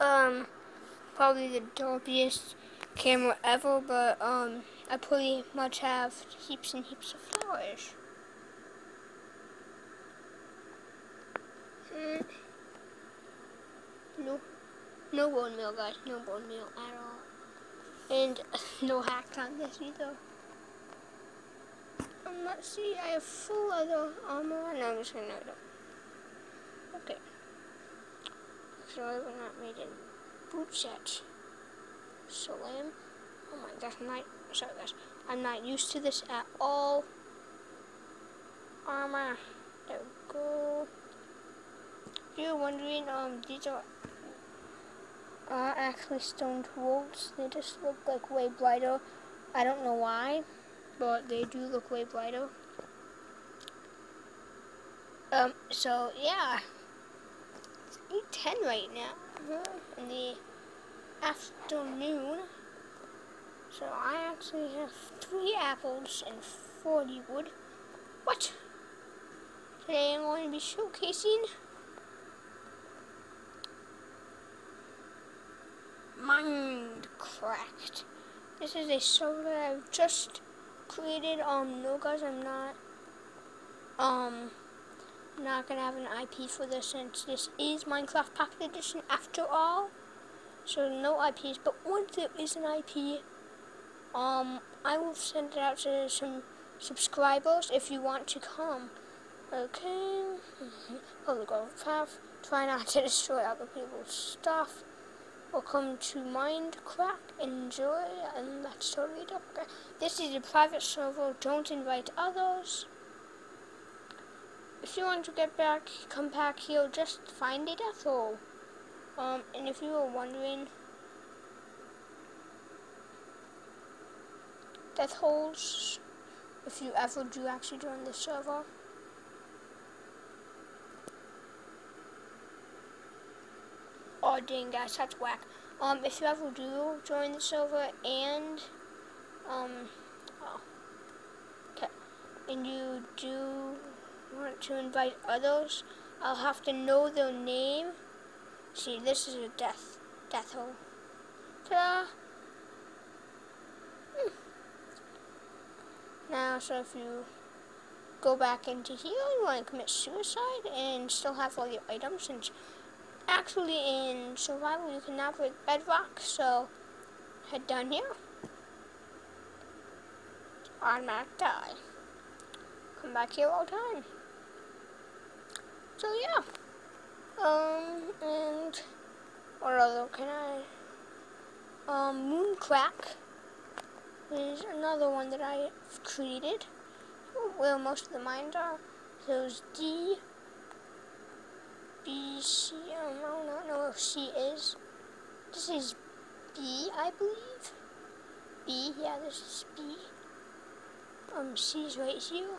um, probably the dopiest camera ever, but um, I pretty much have heaps and heaps of flowers. Mm. No, no bone meal, guys. No bone meal at all, and no hacks on this either. Um, let's see. I have full other armor, and I'm just gonna. Okay. So I will not made in boot set. Salam. Oh my gosh, I'm not sorry guys. I'm not used to this at all. Armor. There we go. If you're wondering, um these are are actually stone tools. They just look like way brighter. I don't know why, but they do look way brighter. Um, so yeah. 8.10 right now in the afternoon. So I actually have three apples and 40 wood. What? Today I'm going to be showcasing Minecraft. This is a server I've just created. Um, no guys, I'm not. Um, not gonna have an IP for this since this is Minecraft Pocket Edition after all. So no IPs, but once there is an IP, um, I will send it out to some subscribers if you want to come. Okay. Holy Grove Path. Try not to destroy other people's stuff. Welcome to Minecraft. Enjoy, and that's totally okay. This is a private server. Don't invite others if you want to get back, come back here, just find a death hole. Um, and if you were wondering, death holes, if you ever do actually join the server, Oh dang guys, that's whack. Um, if you ever do join the server and, um, oh, okay, and you do want to invite others, I'll have to know their name. See, this is a death, death hole. Ta-da! Hmm. Now, so if you go back into here, you want to commit suicide and still have all your items, since actually in survival you can break bedrock, so head down here. Automatic die. Come back here all the time. So yeah. Um, and what other can I? Um, Mooncrack is another one that I created. Where most of the mines are. So it's D, B, C. I don't know, if C is. This is B, I believe. B, yeah, this is B. Um, C is right here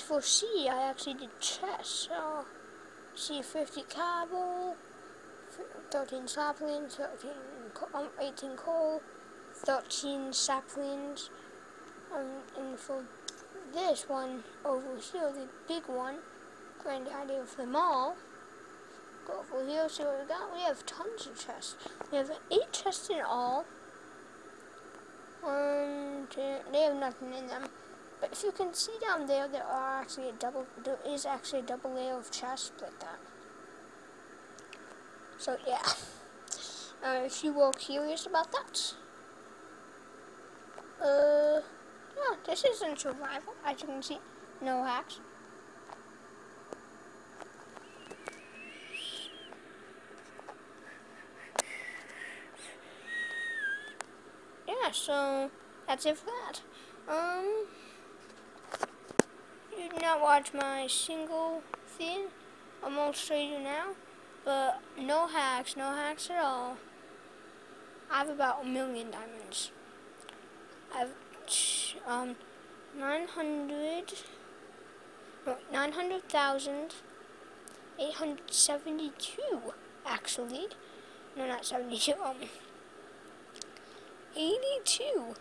for C, I actually did chess. So, C 50 cobble, 13 saplings, 13, um, 18 coal, 13 saplings. Um, and for this one over here, the big one, grand idea of them all, go over here, see what we got. We have tons of chests. We have eight chests in all. Two, they have nothing in them. But if you can see down there, there are actually a double, there is actually a double layer of chests like that. So yeah, uh, if you were curious about that, uh, yeah, this isn't survival, as you can see, no hacks. Yeah, so that's it for that. Um did not watch my single thing, I'm to show you now. But no hacks, no hacks at all. I have about a million diamonds. I have um, 900, no, 900,872 actually. No, not 72, um, 82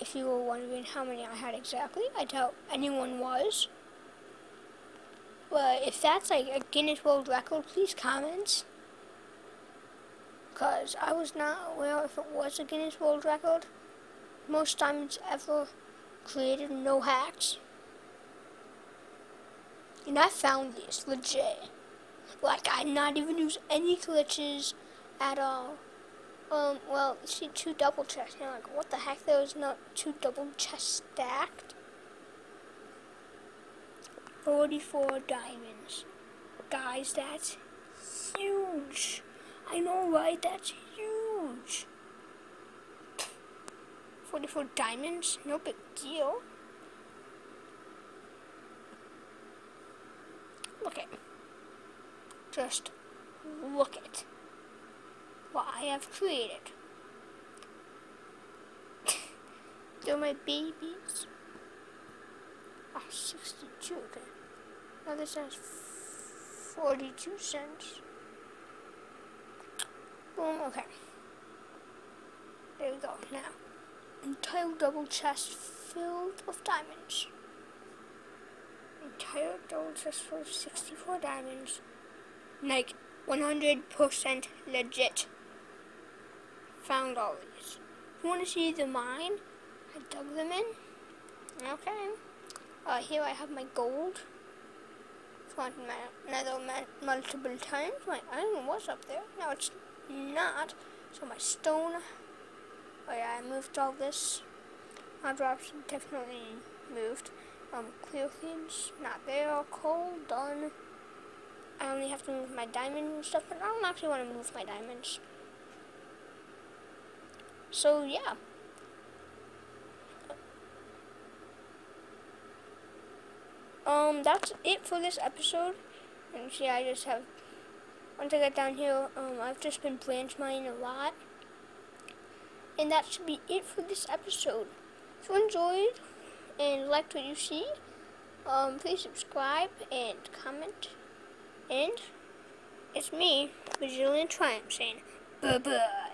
if you were wondering how many I had exactly, I doubt anyone was. But if that's like a Guinness World Record, please comment. because I was not aware if it was a Guinness World Record. Most diamonds ever created, no hacks. And I found this legit. Like I not even use any glitches at all. Um, well, see two double chests. You're like, what the heck? There was not two double chests stacked. 44 diamonds. Guys, that's huge. I know, right? That's huge. 44 diamonds? No big deal. Look at Just look at what I have created. They're my babies. Ah, 62, okay. Now this has 42 cents. Boom, okay. There we go, now. Entire double chest filled with diamonds. Entire double chest full of 64 diamonds. Like, 100% legit. Found all these. You want to see the mine, I dug them in. Okay. Uh, here I have my gold. Found my nether multiple times. My iron was up there. Now it's not. So my stone. Oh yeah, I moved all this. My drops definitely moved. Um, clear things, not there. Coal, done. I only have to move my diamonds and stuff, but I don't actually want to move my diamonds. So yeah. Um, that's it for this episode. And see, I just have once I get down here, um, I've just been branch mining a lot. And that should be it for this episode. If you enjoyed and liked what you see, um, please subscribe and comment. And it's me, Brazilian Triumph, saying bye.